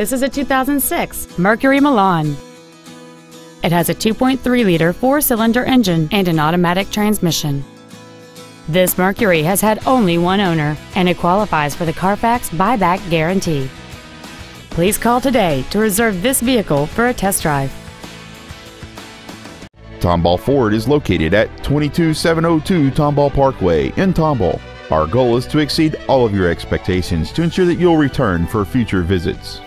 This is a 2006 Mercury Milan. It has a 2.3-liter four-cylinder engine and an automatic transmission. This Mercury has had only one owner, and it qualifies for the Carfax buyback guarantee. Please call today to reserve this vehicle for a test drive. Tomball Ford is located at 22702 Tomball Parkway in Tomball. Our goal is to exceed all of your expectations to ensure that you'll return for future visits.